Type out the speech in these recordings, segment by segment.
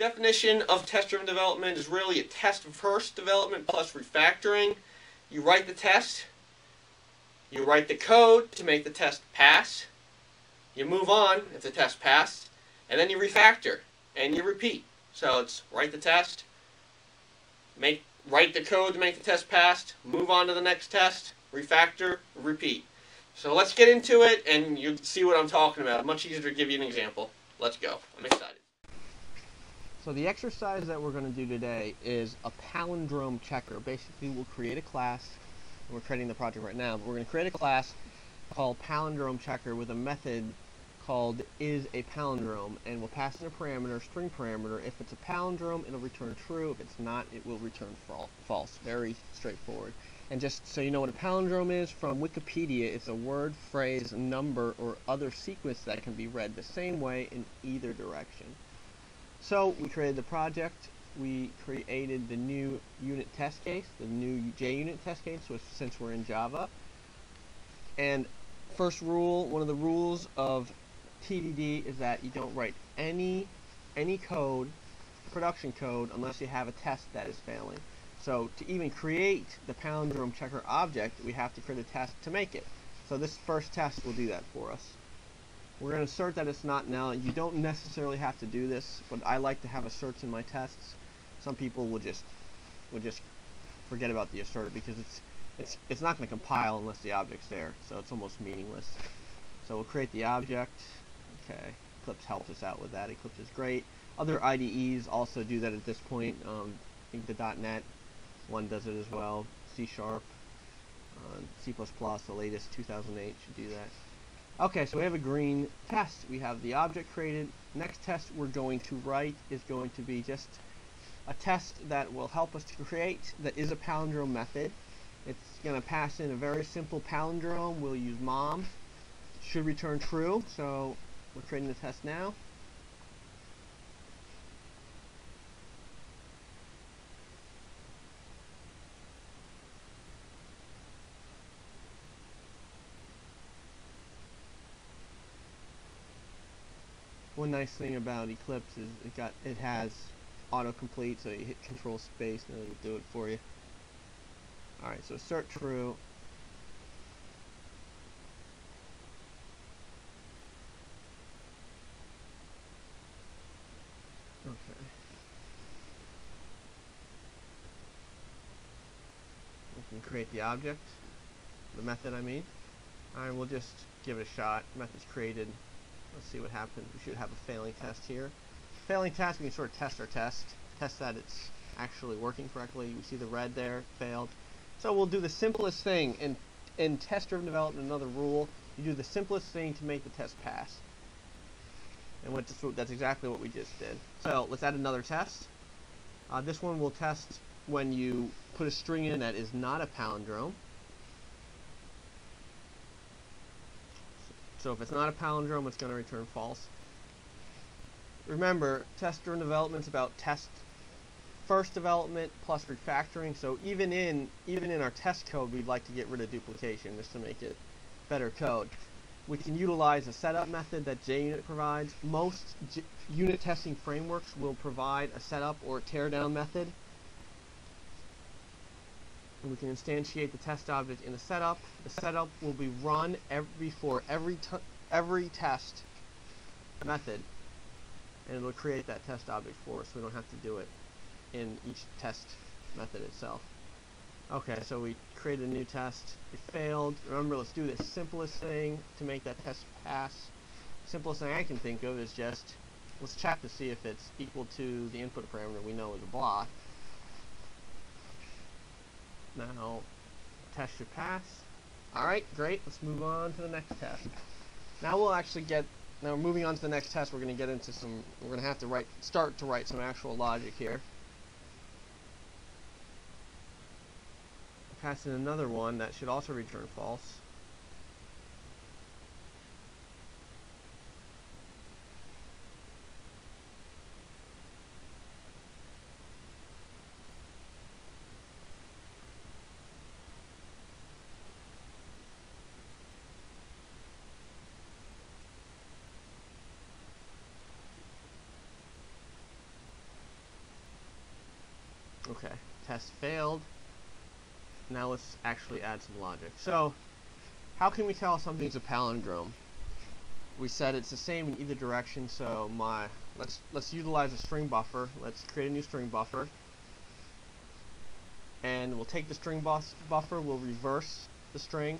definition of test-driven development is really a test-first development plus refactoring. You write the test, you write the code to make the test pass, you move on if the test passed, and then you refactor and you repeat. So it's write the test, make write the code to make the test pass, move on to the next test, refactor, repeat. So let's get into it and you'll see what I'm talking about. Much easier to give you an example. Let's go. I'm excited. So the exercise that we're going to do today is a palindrome checker. Basically, we'll create a class, and we're creating the project right now, but we're going to create a class called palindrome checker with a method called is a palindrome, and we'll pass in a parameter, string parameter. If it's a palindrome, it'll return true. If it's not, it will return false. Very straightforward. And just so you know what a palindrome is, from Wikipedia, it's a word, phrase, number, or other sequence that can be read the same way in either direction. So we created the project, we created the new unit test case, the new JUnit test case, since we're in Java. And first rule, one of the rules of TDD is that you don't write any any code, production code, unless you have a test that is failing. So to even create the palindrome checker object, we have to create a test to make it. So this first test will do that for us. We're going to assert that it's not null. You don't necessarily have to do this, but I like to have asserts in my tests. Some people will just will just forget about the assert because it's it's it's not going to compile unless the object's there, so it's almost meaningless. So we'll create the object. Okay, Eclipse helps us out with that. Eclipse is great. Other IDEs also do that at this point. Um, I think the .NET one does it as well. C Sharp, uh, C++, the latest 2008 should do that. Okay, so we have a green test. We have the object created. Next test we're going to write is going to be just a test that will help us to create that is a palindrome method. It's going to pass in a very simple palindrome. We'll use mom. Should return true. So we're creating the test now. One nice thing about Eclipse is it got it has autocomplete, so you hit Control Space and it'll do it for you. All right, so assert true. Okay. We can create the object, the method I mean. Alright, we'll just give it a shot. Method's created. Let's see what happens. We should have a failing test here. Failing test, we can sort of test our test. Test that it's actually working correctly. We see the red there, failed. So we'll do the simplest thing. In, in test-driven development, another rule, you do the simplest thing to make the test pass. And what, that's exactly what we just did. So let's add another test. Uh, this one will test when you put a string in that is not a palindrome. So if it's not a palindrome, it's going to return false. Remember, test-driven development is about test first development plus refactoring. So even in even in our test code, we'd like to get rid of duplication just to make it better code. We can utilize a setup method that JUnit provides. Most J unit testing frameworks will provide a setup or teardown method. And we can instantiate the test object in the setup. The setup will be run every for every every test method, and it'll create that test object for us. We don't have to do it in each test method itself. Okay, so we created a new test. It failed. Remember, let's do the simplest thing to make that test pass. Simplest thing I can think of is just let's check to see if it's equal to the input parameter we know is a block. Now, test should pass. Alright, great. Let's move on to the next test. Now we'll actually get, now moving on to the next test, we're going to get into some, we're going to have to write, start to write some actual logic here. Pass in another one that should also return false. Okay, test failed. Now let's actually add some logic. So, how can we tell something's a palindrome? We said it's the same in either direction, so my let's let's utilize a string buffer. Let's create a new string buffer. And we'll take the string buffer, we'll reverse the string,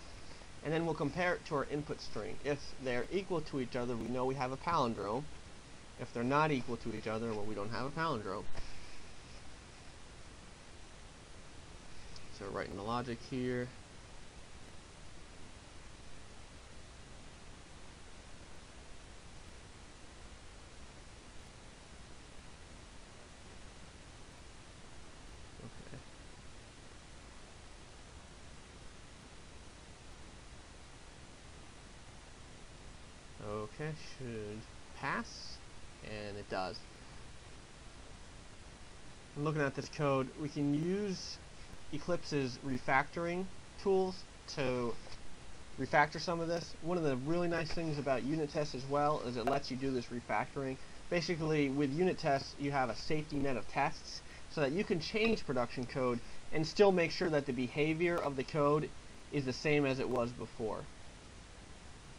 and then we'll compare it to our input string. If they're equal to each other, we know we have a palindrome. If they're not equal to each other, well, we don't have a palindrome. So writing the logic here. Okay. Should pass, and it does. Looking at this code. We can use Eclipse's refactoring tools to refactor some of this. One of the really nice things about unit tests as well is it lets you do this refactoring. Basically, with unit tests, you have a safety net of tests so that you can change production code and still make sure that the behavior of the code is the same as it was before.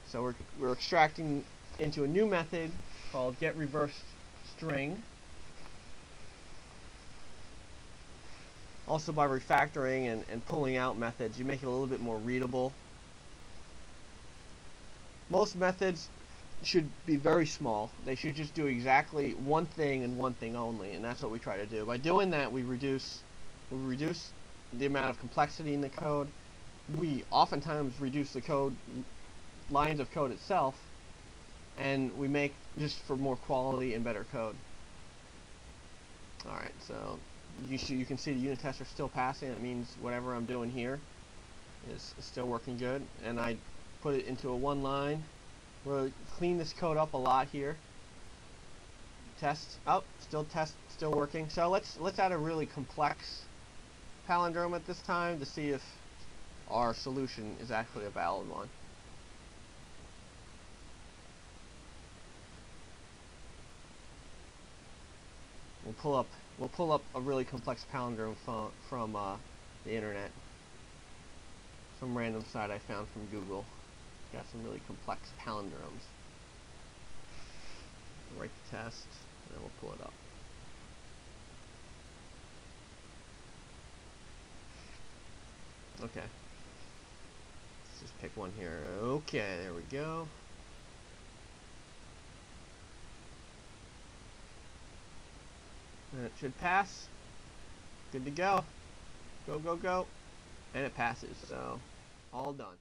So we're, we're extracting into a new method called getReversedString. Also by refactoring and, and pulling out methods, you make it a little bit more readable. Most methods should be very small. They should just do exactly one thing and one thing only, and that's what we try to do. By doing that, we reduce we reduce the amount of complexity in the code. We oftentimes reduce the code lines of code itself, and we make just for more quality and better code. Alright, so you, you can see the unit tests are still passing. It means whatever I'm doing here is, is still working good. And I put it into a one line. We'll clean this code up a lot here. Test. Oh, still test, still working. So let's let's add a really complex palindrome at this time to see if our solution is actually a valid one. Pull up we'll pull up a really complex palindrome from from uh, the internet. Some random site I found from Google. Got some really complex palindromes. We'll write the test, and then we'll pull it up. Okay. Let's just pick one here. Okay, there we go. And it should pass. Good to go. Go, go, go. And it passes, so all done.